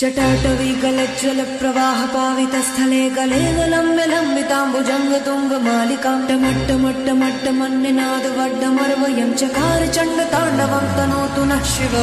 चटाटविगलज्जलप्रवाहपावितस्थले गले टमट्टमट्टमट्टमन्निनादवड्डमर्वयं चकार चण्डताण्डवं तनोतु नः शिव।